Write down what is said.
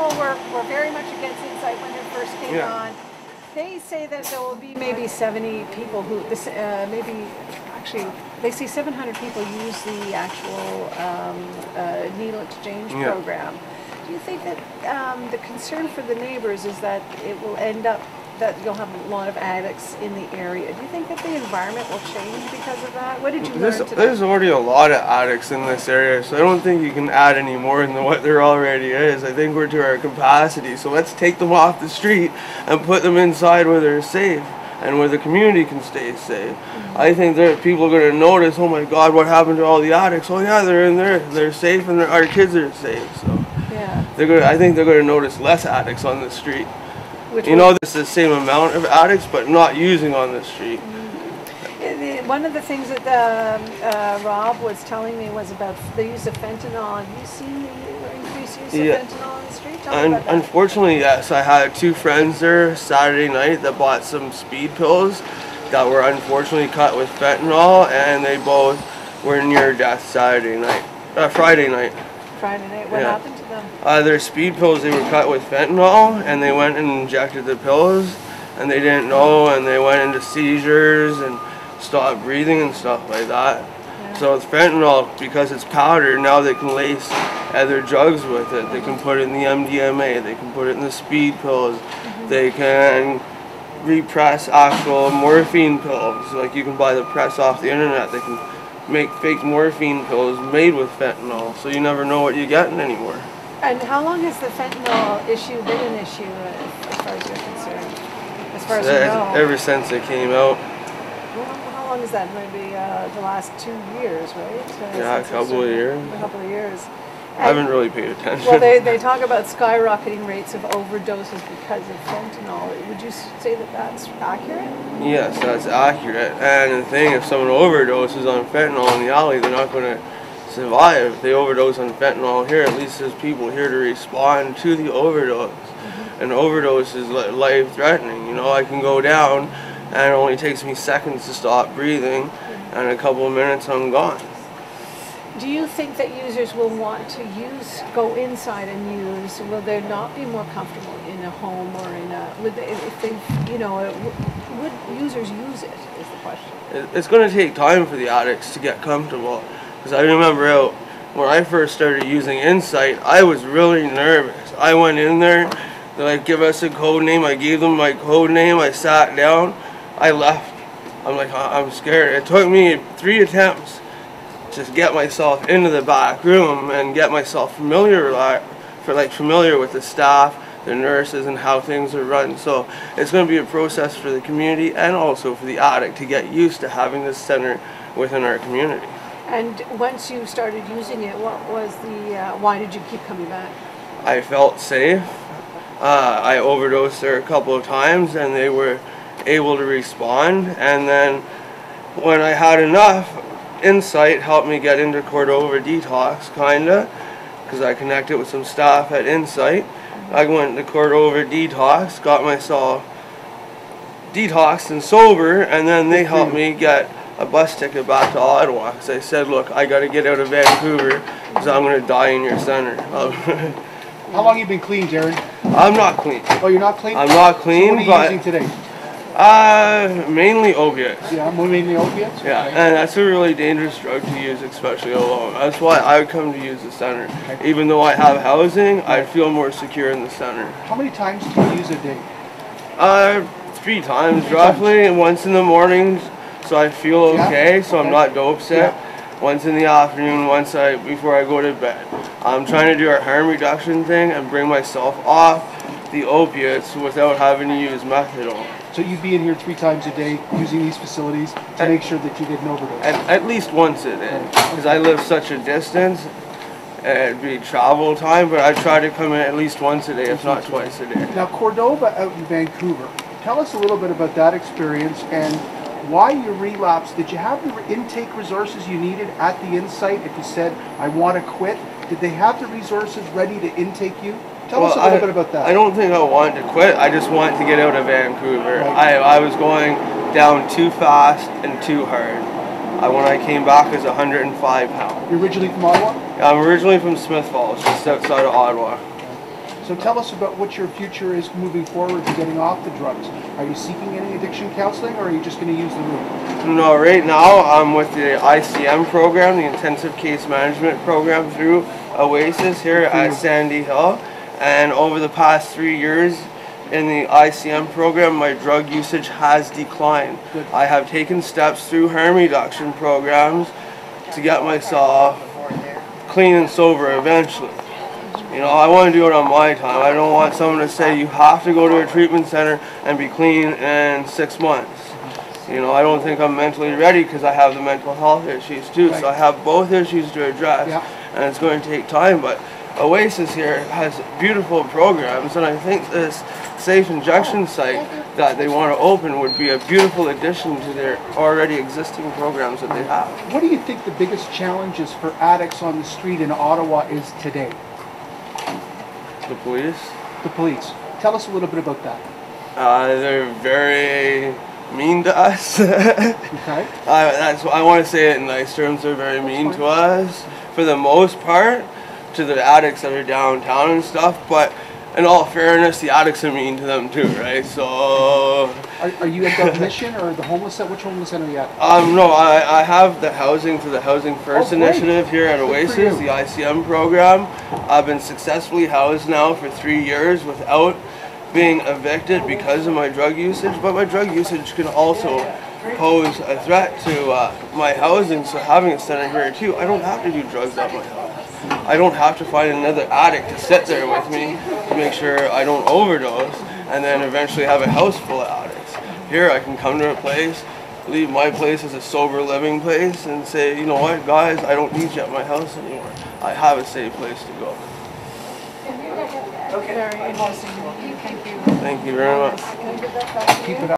people were, were very much against Insite when it first came Yeah. on. They say that there will be maybe 70 people who, this, uh, maybe, actually, they say 700 people use the actual um, uh, needle exchange Yeah. program. Do you think that um, the concern for the neighbors is that it will end up that you'll have a lot of addicts in the area? Do you think that the environment will change because of that? What did you There's, learn today? there's already a lot of addicts in this area, so I don't think you can add any more than what there already is. I think we're to our capacity, so let's take them off the street and put them inside where they're safe and where the community can stay safe. Mm-hmm. I think that people are going to notice, oh my God, what happened to all the addicts? Oh yeah, they're in there, they're safe, and they're- our kids are safe. So yeah. they're going. I think they're going to notice less addicts on the street. Which You know, it's the same amount of addicts, but not using on the street. Uh, the- One of the things that um, uh, Rob was telling me was about the use of fentanyl. Have you seen the increased use Yeah. of fentanyl on the street? Un- unfortunately, yes. I had two friends there Saturday night that bought some speed pills that were unfortunately cut with fentanyl, and they both were near death Saturday night, uh, Friday night. Friday night. What yeah. happened to them? Uh, their speed pills, they were cut with fentanyl, and they went and injected the pills, and they didn't know, and they went into seizures and stopped breathing and stuff like that. So with fentanyl, because it's powder, now they can lace other drugs with it. They can put it in the MDMA, they can put it in the speed pills, they can repress actual morphine pills. Like you can buy the press off the internet. They can make fake morphine pills made with fentanyl, so you never know what you're getting anymore. And how long has the fentanyl issue been an issue uh, as far as you're concerned? As far as you know? Ever since it came out, Well, how long is that? Maybe uh, the last two years, right? Yeah, a couple of years. A couple of years. I haven't really paid attention. Well, they, they talk about skyrocketing rates of overdoses because of fentanyl. Would you say that that's accurate? Yes, that's accurate. And the thing, if someone overdoses on fentanyl in the alley, they're not going to survive. If they overdose on fentanyl here, at least there's people here to respond to the overdose. Mm-hmm. An overdose is life-threatening. You know, I can go down, and it only takes me seconds to stop breathing, and a couple of minutes I'm gone. Do you think that users will want to use, go inside and use? Will they not be more comfortable in a home or in a, would they, if they, you know, would users use it, is the question. It's going to take time for the addicts to get comfortable. Because I remember when I first started using Insite, I was really nervous. I went in there, they're like, give us a code name. I gave them my code name. I sat down. I left. I'm like, I'm scared. It took me three attempts to get myself into the back room and get myself familiar, like, for like familiar with the staff, the nurses, and how things are run. So it's going to be a process for the community and also for the addict to get used to having this center within our community. And once you started using it, what was the, uh, why did you keep coming back? I felt safe. Uh, I overdosed there a couple of times and they were able to respond. And then when I had enough, Insite helped me get into Cordova Detox, kinda, because I connected with some staff at Insite. I went to Cordova Detox, got myself detoxed and sober, and then they helped me get a bus ticket back to Ottawa. Because I said, look, I got to get out of Vancouver because I'm going to die in your center. How long you been clean, Darren? I'm not clean. Oh, you're not clean? I'm not So clean, what are you but using today? Uh, mainly opiates. Yeah, mainly opiates? Yeah, Okay. and that's a really dangerous drug to use, especially alone. That's why I would come to use the center. Even though I have housing, I feel more secure in the center. How many times do you use a day? Uh, three times roughly, and once in the morning, so I feel Yeah, okay, so I'm not dope sick. Once in the afternoon, once I before I go to bed. I'm trying to do a harm reduction thing and bring myself off the opiates without having to use methadone. So you'd be in here three times a day using these facilities to make sure that you didn't overdose. At, at least once a day, because I live such a distance. It'd be travel time, but I try to come in at least once a day, if not twice a day. Now, Cordova out in Vancouver, tell us a little bit about that experience and why you relapsed. Did you have the intake resources you needed at the Insite if you said, I want to quit? Did they have the resources ready to intake you? Tell us a little I- bit about that. I don't think I wanted to quit. I just wanted to get out of Vancouver. Right. I, I was going down too fast and too hard. I, when I came back, I was 105 pounds. You're originally from Ottawa? I'm originally from Smith Falls, just outside of Ottawa. So So tell us about what your future is moving forward to getting off the drugs. Are you seeking any addiction counseling or are you just going to use the room? No, right now I'm with the ICM program, the Intensive Case Management Program through Oasis here at Sandy Hill. And over the past three years in the ICM program, my drug usage has declined. Good. I have taken steps through harm reduction programs to get myself clean and sober eventually. You know, I want to do it on my time. I don't want someone to say you have to go to a treatment center and be clean in six months. You know, I don't think I'm mentally ready because I have the mental health issues too. So I have both issues to address, Yeah. and it's going to take time. But Oasis here has beautiful programs, and I think this safe injection site that they want to open would be a beautiful addition to their already existing programs that they have. What do you think the biggest challenges for addicts on the street in Ottawa is today? The police. The police. Tell us a little bit about that. Uh, they're very mean to us. Okay? I, that's I want to say it in nice terms. They're very mean to us for the most part, to the addicts that are downtown and stuff. But in all fairness, the addicts are mean to them too, right? So Are, are you at the mission or the homeless center? Which homeless center are you at? um, no, I, I have the housing through the Housing First Oh, initiative here at Good Oasis, the ICM program. I've been successfully housed now for three years without being evicted because of my drug usage. But my drug usage can also pose a threat to uh, my housing. So having a center here too, I don't have to do drugs at my house. I don't have to find another addict to sit there with me to make sure I don't overdose and then eventually have a house full of addicts. Here I can come to a place, leave my place as a sober living place and say, you know what, guys, I don't need you at my house anymore. I have a safe place to go. Very interesting. Thank you. Thank you very much. Keep it up.